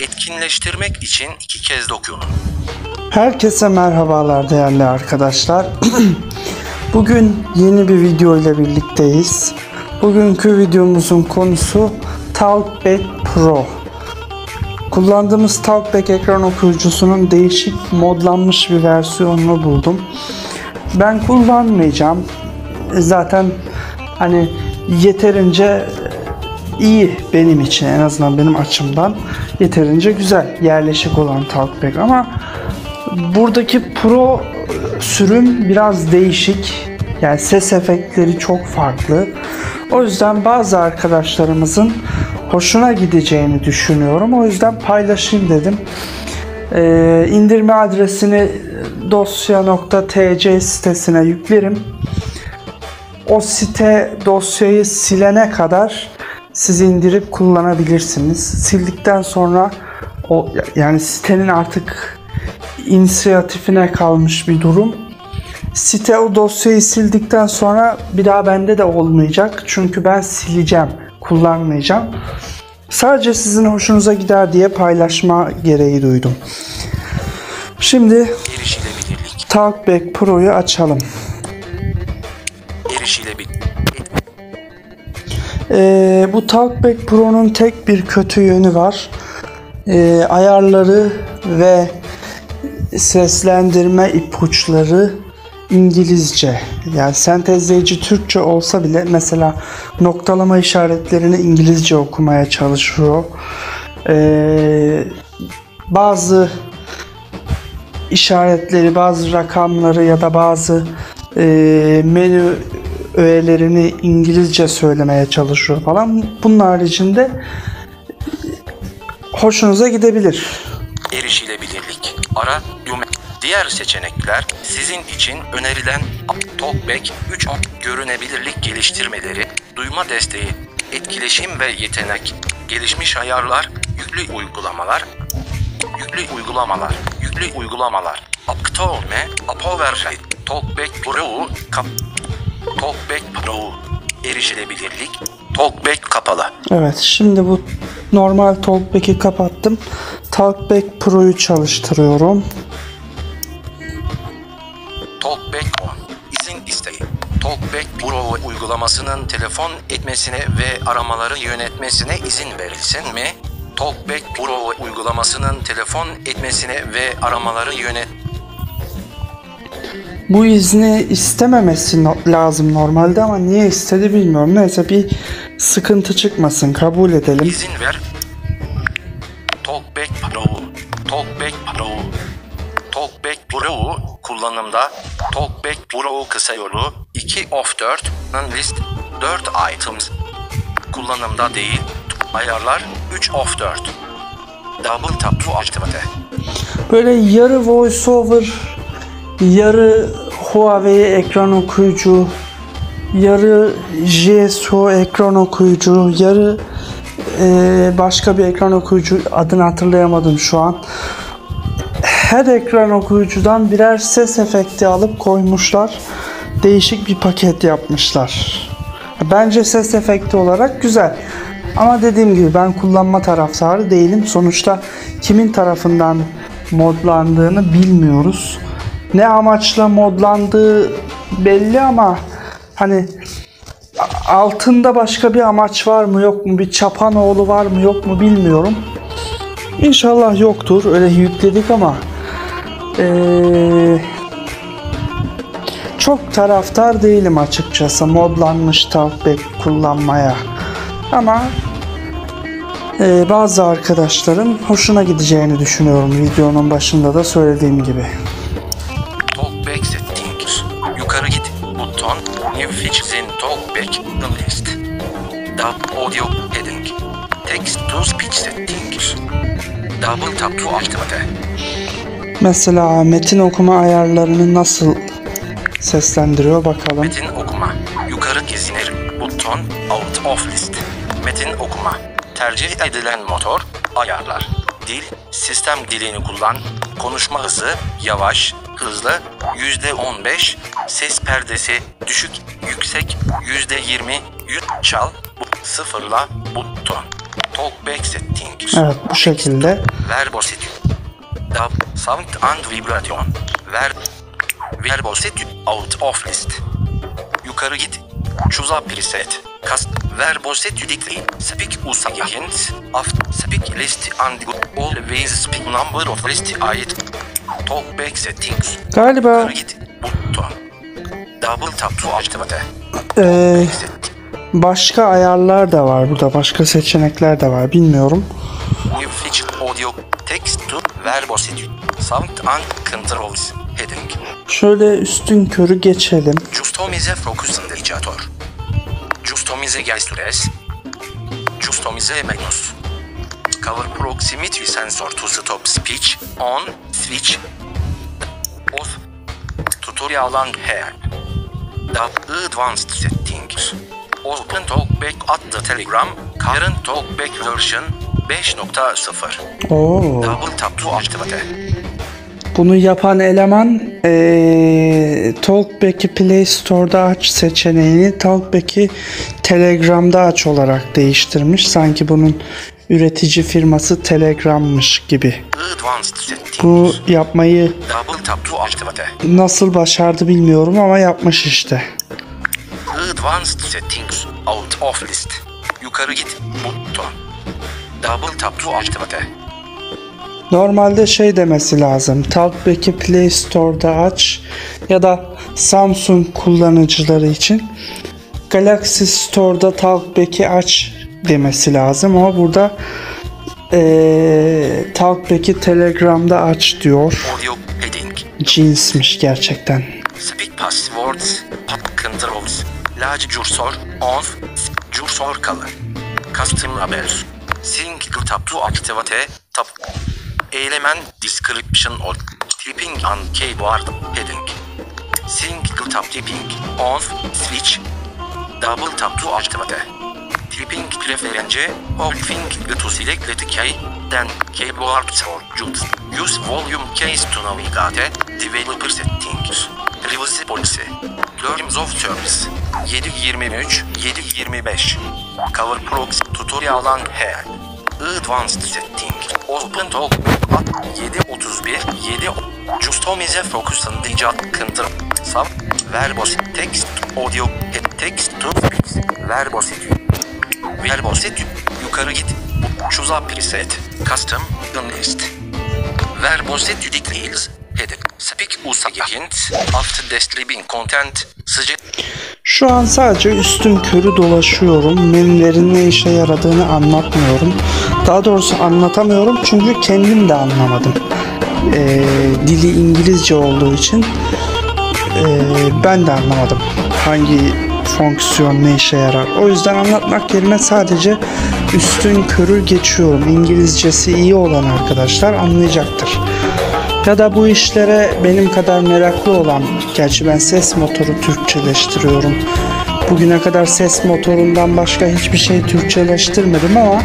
etkinleştirmek için iki kez dokunun. Herkese merhabalar değerli arkadaşlar. Bugün yeni bir video ile birlikteyiz. Bugünkü videomuzun konusu Talkback Pro. Kullandığımız Talkback ekran okuyucusunun değişik modlanmış bir versiyonunu buldum. Ben kullanmayacağım. Zaten hani yeterince iyi benim için en azından benim açımdan yeterince güzel yerleşik olan Talkback ama buradaki Pro sürüm biraz değişik. Yani ses efektleri çok farklı. O yüzden bazı arkadaşlarımızın hoşuna gideceğini düşünüyorum. O yüzden paylaşayım dedim. Ee, indirme adresini dosya.tc sitesine yüklerim. O site dosyayı silene kadar siz indirip kullanabilirsiniz. Sildikten sonra o yani sitenin artık inisiyatifine kalmış bir durum. Site o dosyayı sildikten sonra bir daha bende de olmayacak. Çünkü ben sileceğim, kullanmayacağım. Sadece sizin hoşunuza gider diye paylaşma gereği duydum. Şimdi. Talkback Pro'yu açalım. Ee, bu Talkback Pro'nun tek bir kötü yönü var. Ee, ayarları ve seslendirme ipuçları İngilizce. Yani sentezleyici Türkçe olsa bile mesela noktalama işaretlerini İngilizce okumaya çalışıyor. Ee, bazı işaretleri, bazı rakamları ya da bazı e, menü öğelerini İngilizce söylemeye çalışıyor falan. Bunun haricinde hoşunuza gidebilir. Erişilebilirlik. Ara düğme. Diğer seçenekler sizin için önerilen Talkback 3 görünebilirlik geliştirmeleri, duyma desteği, etkileşim ve yetenek, gelişmiş ayarlar, yüklü uygulamalar, yüklü uygulamalar, yüklü uygulamalar, Aptolme, Apoverse, Talkback Pro, kap, Talkback Pro, erişilebilirlik, Talkback kapalı. Evet şimdi bu normal Talkback'i kapattım. Talkback Pro'yu çalıştırıyorum. Talkback On. İzin isteği. Talkback Pro uygulamasının telefon etmesine ve aramaları yönetmesine izin verilsin mi? Talkback Pro uygulamasının telefon etmesine ve aramaları yönet Bu izni istememesi lazım normalde ama niye istedi bilmiyorum. Neyse bir sıkıntı çıkmasın kabul edelim. izin ver. Talkback Pro. Talkback Pro. Talkback Pro kullanımda Talkback Pro kısa yolu 2 of 4'ın list 4 items kullanımda değil ayarlar 3 of 4 double tap to activate Böyle yarı voiceover, yarı Huawei ekran okuyucu, yarı JSO ekran okuyucu, yarı eee, başka bir ekran okuyucu adını hatırlayamadım şu an. Her ekran okuyucudan birer ses efekti alıp koymuşlar. Değişik bir paket yapmışlar. Bence ses efekti olarak güzel. Ama dediğim gibi ben kullanma taraftarı değilim. Sonuçta kimin tarafından modlandığını bilmiyoruz. Ne amaçla modlandığı belli ama hani altında başka bir amaç var mı yok mu bir çapanoğlu var mı yok mu bilmiyorum. İnşallah yoktur. Öyle yükledik ama eee, çok taraftar değilim açıkçası modlanmış Talkback kullanmaya. Ama eee, bazı arkadaşların hoşuna gideceğini düşünüyorum videonun başında da söylediğim gibi. Dub audio heading text to speech settings double tap to activate Mesela metin okuma ayarlarını nasıl seslendiriyor bakalım. Metin okuma. Yukarı gezinir. Buton out of list. Metin okuma. Tercih edilen motor ayarlar. Dil sistem dilini kullan. Konuşma hızı yavaş, hızlı %15. Ses perdesi düşük, yüksek %20. Yut çal. Sıfırla buton. Talkback settings. Evet bu şekilde. Verbosity. Dub, sound and vibration. Ver, verbosity out of list. Yukarı git. Choose a preset. Cast verbosity decline. Speak usage hints. Of speak list and always speak number of list ait. Talkback settings. Galiba Yukarı git. Button. Double tap to activate. eee. Başka ayarlar da var burada. Başka seçenekler de var. Bilmiyorum. Audio text to verbosity. Sound and controls. Heading. Şöyle üstün körü geçelim. Customize focus indicator. Customize gestures. Customize menus. Cover proximity sensor to stop speech. On. Switch. Off. Tutorial and help. The advanced settings. Open Talkback the Telegram. Current Talkback version 5.0. Oo. Double tap to activate. Bunu yapan eleman eee Talkback'i Play Store'da aç seçeneğini Talkback'i Telegram'da aç olarak değiştirmiş. Sanki bunun üretici firması Telegram'mış gibi. Bu yapmayı nasıl başardı bilmiyorum ama yapmış işte. Advanced settings out of list. Yukarı git button. Double tap to activate. Normalde şey demesi lazım. Talkback'i Play Store'da aç ya da Samsung kullanıcıları için Galaxy Store'da Talkback'i aç demesi lazım ama burada eee Talkback'i Telegram'da aç diyor. Cinsmiş gerçekten. Speak passwords. Controls. Large cursor off. Cursor color. Custom labels. Single tap to activate. Tap. Element description or typing on keyboard heading. Single tap typing off. Switch. Double tap to activate. Typing preference. Hold finger to select key. Then keyboard or use. Volume keys to navigate. Developer settings. Privacy policy. Terms of service. 723 725. Cover proxy tutorial and help. Advanced setting. Open talk. 731 7 Customize focus and digital control. Sub. Verbosity. Text. Audio. Text to speech. Verbosity. Verbosity. Yukarı git. Choose a preset. Custom. Unlist. Verbosity decrease. Heading. Speak usage hints. After describing content. Suggest. Şu an sadece üstün körü dolaşıyorum. Menülerin ne işe yaradığını anlatmıyorum. Daha doğrusu anlatamıyorum çünkü kendim de anlamadım. Ee, dili İngilizce olduğu için ee, ben de anlamadım hangi fonksiyon ne işe yarar. O yüzden anlatmak yerine sadece üstün körü geçiyorum. İngilizcesi iyi olan arkadaşlar anlayacaktır. Ya da bu işlere benim kadar meraklı olan, gerçi ben ses motoru Türkçeleştiriyorum. Bugüne kadar ses motorundan başka hiçbir şey Türkçeleştirmedim ama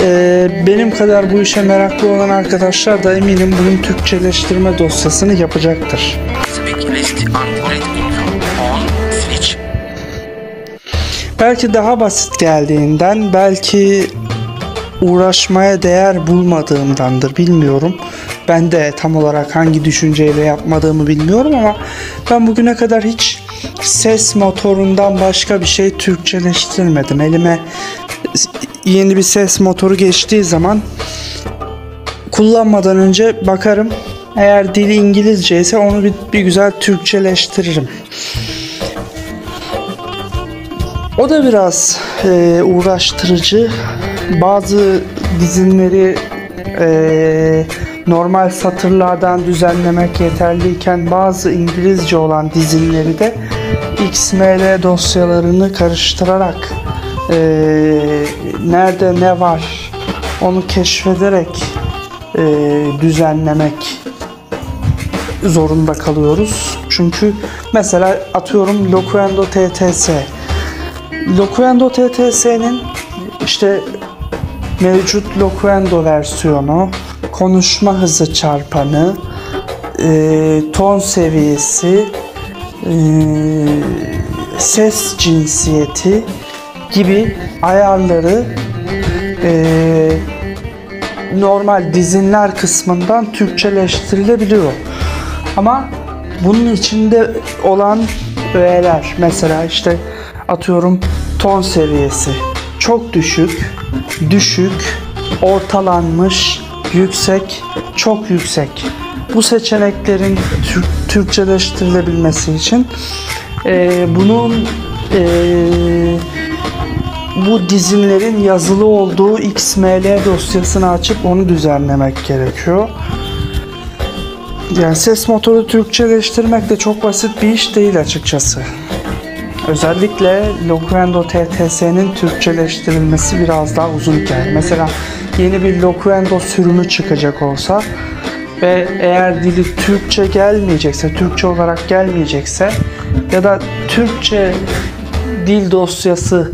e, benim kadar bu işe meraklı olan arkadaşlar da eminim bunun Türkçeleştirme dosyasını yapacaktır. Belki daha basit geldiğinden, belki uğraşmaya değer bulmadığımdandır bilmiyorum. Ben de tam olarak hangi düşünceyle yapmadığımı bilmiyorum ama ben bugüne kadar hiç ses motorundan başka bir şey Türkçeleştirmedim. Elime yeni bir ses motoru geçtiği zaman kullanmadan önce bakarım. Eğer dili İngilizce ise onu bir, bir güzel Türkçeleştiririm. O da biraz e, uğraştırıcı. Bazı dizinleri e, normal satırlardan düzenlemek yeterliyken bazı İngilizce olan dizinleri de XML dosyalarını karıştırarak e, nerede ne var onu keşfederek e, düzenlemek zorunda kalıyoruz. Çünkü mesela atıyorum Locuendo TTS Locuendo TTS'nin işte mevcut Locuendo versiyonu, konuşma hızı çarpanı, e, ton seviyesi, e, ses cinsiyeti gibi ayarları e, normal dizinler kısmından Türkçeleştirilebiliyor. Ama bunun içinde olan öğeler mesela işte atıyorum ton seviyesi çok düşük, düşük, ortalanmış, yüksek, çok yüksek. Bu seçeneklerin Türk, Türkçeleştirilebilmesi için e, bunun e, bu dizinlerin yazılı olduğu XML dosyasını açıp onu düzenlemek gerekiyor. Yani ses motoru Türkçeleştirmek de çok basit bir iş değil açıkçası. Özellikle Locuendo TTS'nin Türkçeleştirilmesi biraz daha uzun hikaye. Mesela yeni bir Locuendo sürümü çıkacak olsa ve eğer dili Türkçe gelmeyecekse, Türkçe olarak gelmeyecekse ya da Türkçe dil dosyası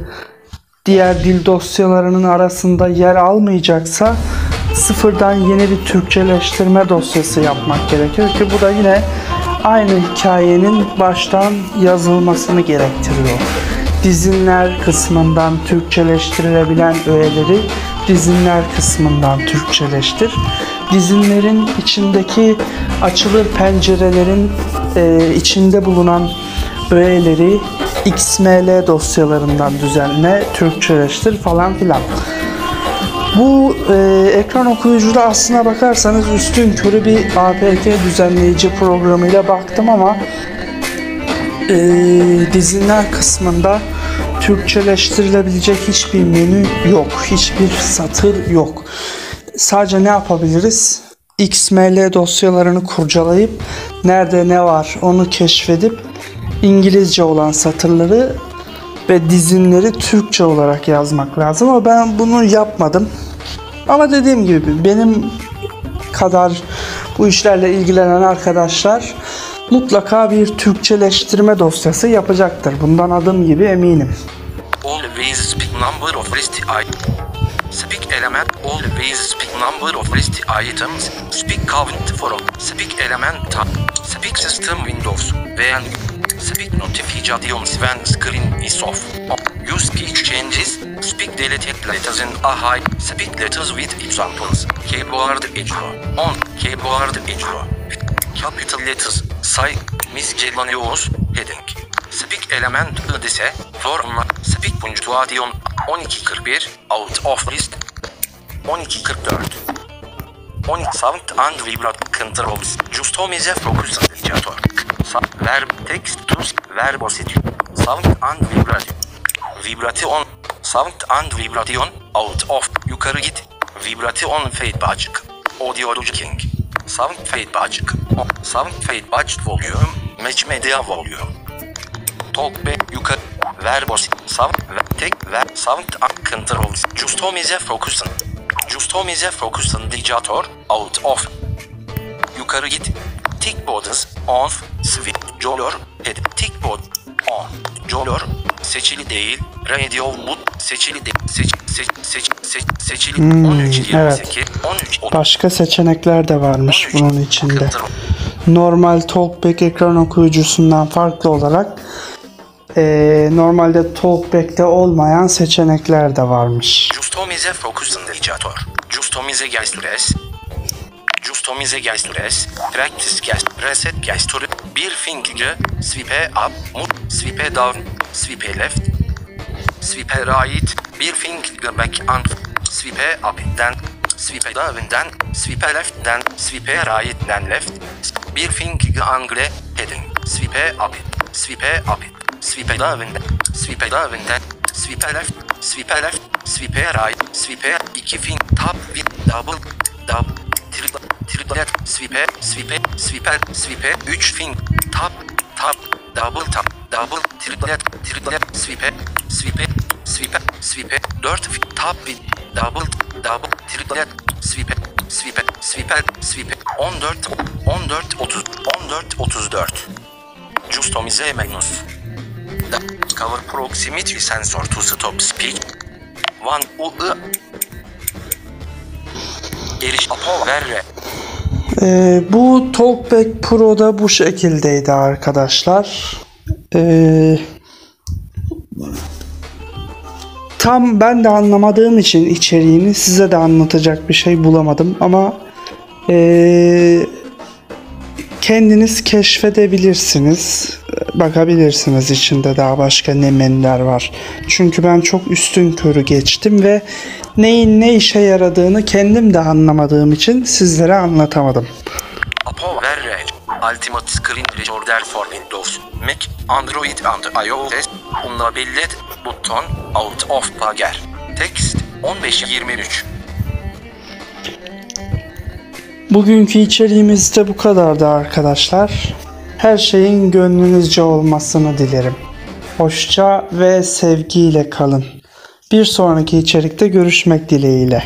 diğer dil dosyalarının arasında yer almayacaksa sıfırdan yeni bir Türkçeleştirme dosyası yapmak gerekir ki bu da yine aynı hikayenin baştan yazılmasını gerektiriyor. Dizinler kısmından Türkçeleştirilebilen öğeleri dizinler kısmından Türkçeleştir. Dizinlerin içindeki açılır pencerelerin e, içinde bulunan öğeleri XML dosyalarından düzenle, Türkçeleştir falan filan. Bu e, ekran okuyucuda aslına bakarsanız üstün körü bir APK düzenleyici programıyla baktım ama e, dizinler kısmında Türkçeleştirilebilecek hiçbir menü yok. Hiçbir satır yok. Sadece ne yapabiliriz? XML dosyalarını kurcalayıp nerede ne var onu keşfedip İngilizce olan satırları ve dizinleri Türkçe olarak yazmak lazım ama ben bunu yapmadım. Ama dediğim gibi benim kadar bu işlerle ilgilenen arkadaşlar mutlaka bir Türkçeleştirme dosyası yapacaktır. Bundan adım gibi eminim. Number of list items. Speak element. Always speak number of list items. Speak count for all. Speak element tab. Speak system windows. When speak notifications when screen is off. Use speech changes. Speak deleted letters in a high. Speak letters with examples. Keyboard icra. On. Keyboard icra. Capital letters. Say. Miscellaneous. Heading. Speak element ise forma speak punctuation 1241 out of list 1244 12 sound and vibrat controls customize focus indicator verb text to verbosity sound and vibration vibration sound and vibration out of. Yukarı git. Vibration fade açık audio king sound fade açık sound fade açık volume. Match media volume Talk back yukarı verbos sound ve tek ver sound and controls customize focus'un customize focus'un indicator out of yukarı git tick borders off switch jolor head tick board on jolor seçili değil radio mut seçili değil seç seç seç seç seçili 13 28 evet. 13 Başka seçenekler de varmış 13 bunun içinde. control. Normal Talkback ekran okuyucusundan farklı olarak eee, normalde Talkback'te olmayan seçenekler de varmış. Customize focus indicator. Customize gestures. Customize gestures. Practice gest. Reset gesture. Bir finger. Swipe up. Move. Swipe down. Swipe left. Swipe right. Bir finger back and swipe up then. Swipe down then. Swipe left then. Swipe right then left. Bir finger angle heading. Swipe up. Swipe up. Swipe then. Swipe then. Swipe left. Swipe left. Swipe right. Swipe iki finger tap with double double triple triple swipe swipe swipe swipe üç finger tap tap double tap double triple triple swipe swipe swipe swipe dört fi- tap with double double triple swipe swipe swipe swipe 14 14 30 14 34 Customize menus Da- Cover proximity sensor to stop speak One U I Giriş Apo Verre Ee, bu Talkback Pro'da bu şekildeydi arkadaşlar. Ee, tam ben de anlamadığım için içeriğini size de anlatacak bir şey bulamadım ama eee, kendiniz keşfedebilirsiniz. Bakabilirsiniz içinde daha başka ne menüler var. Çünkü ben çok üstün körü geçtim ve neyin ne işe yaradığını kendim de anlamadığım için sizlere anlatamadım. Ultimate Screen Recorder for Windows Mac, Android and iOS Unlabellet Button Out of Pager Text 1523 Bugünkü içeriğimiz de bu kadardı arkadaşlar. Her şeyin gönlünüzce olmasını dilerim. Hoşça ve sevgiyle kalın. Bir sonraki içerikte görüşmek dileğiyle.